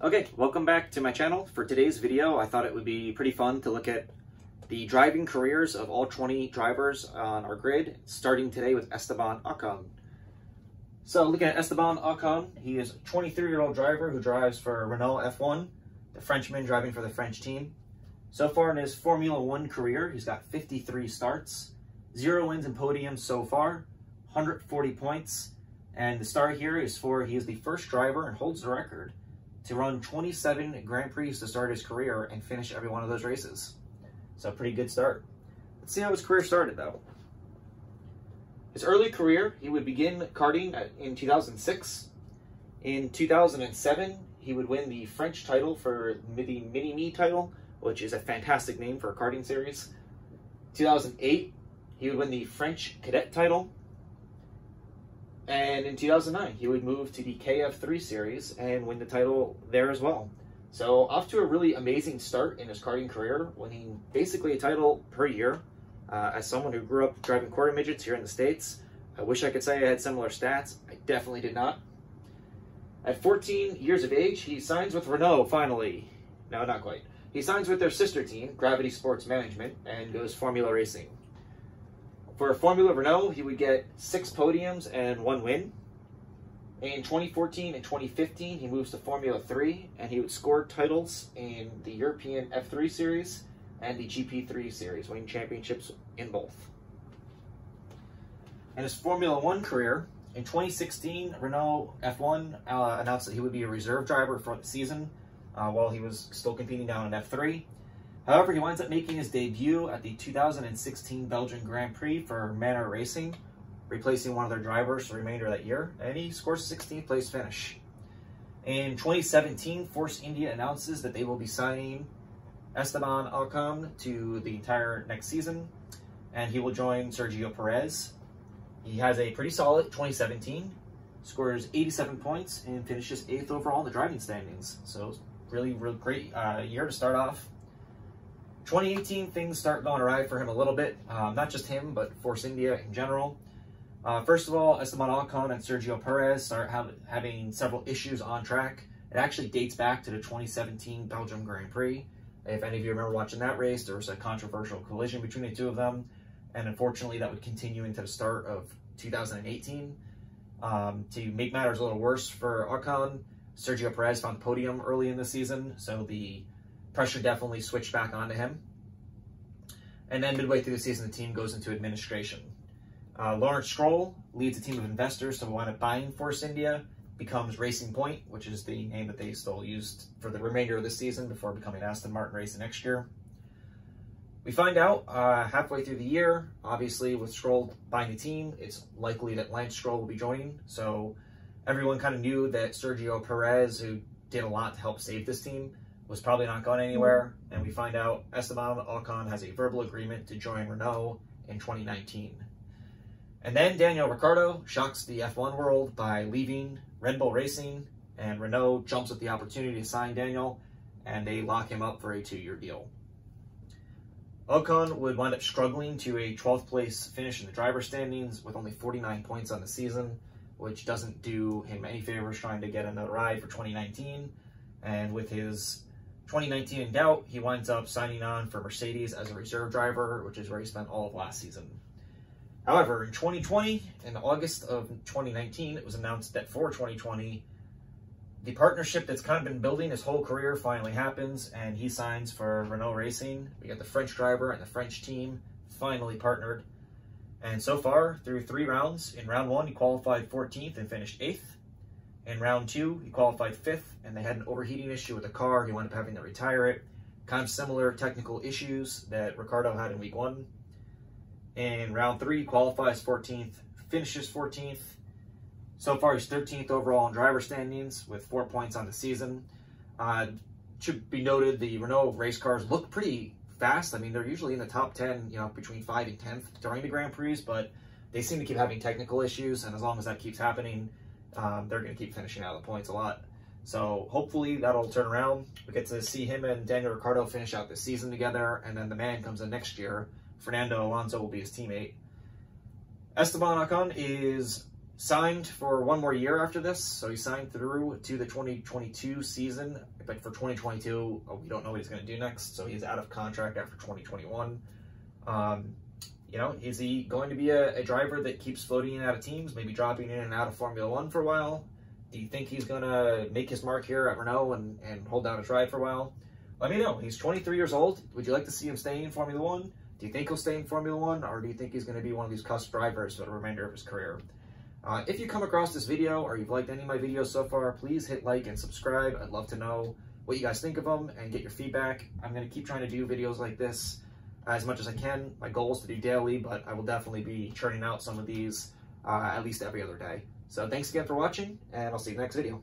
Okay, welcome back to my channel. For today's video, I thought it would be pretty fun to look at the driving careers of all 20 drivers on our grid, starting today with Esteban Ocon. So looking at Esteban Ocon, he is a 23-year-old driver who drives for Renault F1, the Frenchman driving for the French team. So far in his Formula One career, he's got 53 starts, zero wins and podiums so far, 140 points, and the star here is for he is the first driver and holds the record to run 27 Grand Prix to start his career and finish every one of those races. So a pretty good start. Let's see how his career started though. His early career, he would begin karting in 2006. In 2007, he would win the French title for the Mini-Me title, which is a fantastic name for a karting series. 2008, he would win the French cadet title. And in 2009, he would move to the KF3 series and win the title there as well. So off to a really amazing start in his karting career, winning basically a title per year. Uh, as someone who grew up driving quarter midgets here in the States, I wish I could say I had similar stats. I definitely did not. At 14 years of age, he signs with Renault finally. No, not quite. He signs with their sister team, Gravity Sports Management, and goes Formula Racing. For Formula Renault, he would get six podiums and one win. In 2014 and 2015, he moves to Formula 3, and he would score titles in the European F3 Series and the GP3 Series, winning championships in both. In his Formula 1 career, in 2016, Renault F1 uh, announced that he would be a reserve driver for the season uh, while he was still competing down in F3. However, he winds up making his debut at the 2016 Belgian Grand Prix for Manor Racing, replacing one of their drivers for the remainder of that year, and he scores a 16th place finish. In 2017, Force India announces that they will be signing Esteban Ocon to the entire next season, and he will join Sergio Perez. He has a pretty solid 2017, scores 87 points, and finishes 8th overall in the driving standings. So, really, really great uh, year to start off. 2018, things start going awry for him a little bit. Um, not just him, but Force India in general. Uh, first of all, Esteban Ocon and Sergio Perez start have, having several issues on track. It actually dates back to the 2017 Belgium Grand Prix. If any of you remember watching that race, there was a controversial collision between the two of them. And unfortunately, that would continue into the start of 2018. Um, to make matters a little worse for Ocon, Sergio Perez found the podium early in the season, so the pressure definitely switched back onto him. And then midway through the season, the team goes into administration. Uh, Lawrence Stroll leads a team of investors to wind up buying Force India, becomes Racing Point, which is the name that they still used for the remainder of the season before becoming Aston Martin Racing next year. We find out uh, halfway through the year, obviously with Stroll buying the team, it's likely that Lance Stroll will be joining. So everyone kind of knew that Sergio Perez, who did a lot to help save this team, was probably not going anywhere, and we find out Esteban Ocon has a verbal agreement to join Renault in 2019. And then Daniel Ricciardo shocks the F1 world by leaving Red Bull Racing, and Renault jumps at the opportunity to sign Daniel, and they lock him up for a two-year deal. Ocon would wind up struggling to a 12th place finish in the driver standings with only 49 points on the season, which doesn't do him any favors trying to get another ride for 2019. And with his 2019 in doubt, he winds up signing on for Mercedes as a reserve driver, which is where he spent all of last season. However, in 2020, in August of 2019, it was announced that for 2020, the partnership that's kind of been building his whole career finally happens, and he signs for Renault Racing. We got the French driver and the French team finally partnered. And so far, through three rounds, in round one, he qualified 14th and finished 8th. In round two, he qualified fifth, and they had an overheating issue with the car. He wound up having to retire it. Kind of similar technical issues that Ricciardo had in week one. In round three, qualifies 14th, finishes 14th. So far, he's 13th overall in driver standings with four points on the season. Uh, should be noted, the Renault race cars look pretty fast. I mean, they're usually in the top 10, you know, between 5 and 10th during the Grand Prix, but they seem to keep having technical issues, and as long as that keeps happening, um, they're going to keep finishing out the points a lot. So hopefully that'll turn around. We get to see him and Daniel Ricciardo finish out the season together, and then the man comes in next year. Fernando Alonso will be his teammate. Esteban Ocon is signed for one more year after this. So he signed through to the 2022 season. But for 2022, uh, we don't know what he's going to do next. So he's out of contract after 2021. Um, you know, is he going to be a, a, driver that keeps floating in and out of teams, maybe dropping in and out of Formula One for a while? Do you think he's going to make his mark here at Renault and, and hold down a drive for a while? Let me know. He's 23 years old. Would you like to see him stay in Formula One? Do you think he'll stay in Formula One, or do you think he's going to be one of these cusp drivers for the remainder of his career? Uh, if you come across this video or you've liked any of my videos so far, please hit like and subscribe. I'd love to know what you guys think of them and get your feedback. I'm going to keep trying to do videos like this as much as I can. My goal is to do daily, but I will definitely be churning out some of these uh, at least every other day. So thanks again for watching, and I'll see you next video.